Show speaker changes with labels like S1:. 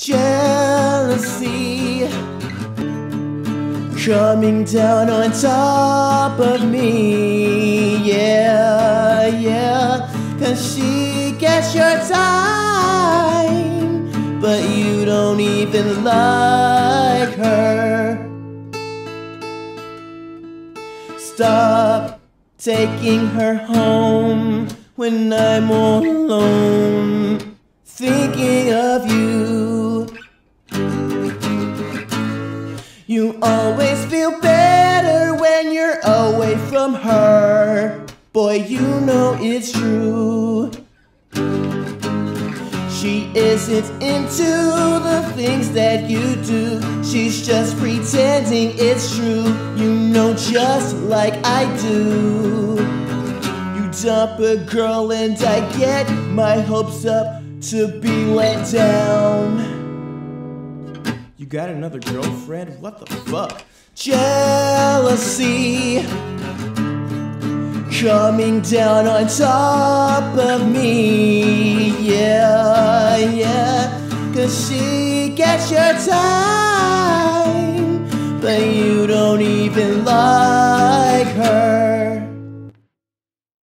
S1: jealousy coming down on top of me. Yeah, yeah, cause she gets your time, but you don't even like her. Stop taking her home when I'm all alone, You always feel better when you're away from her. Boy, you know it's true. She isn't into the things that you do. She's just pretending it's true. You know, just like I do. You dump a girl, and I get my hopes up to be let down got another girlfriend? What the fuck? Jealousy coming down on top of me. Yeah, yeah. Cause she gets your time, but you don't even love.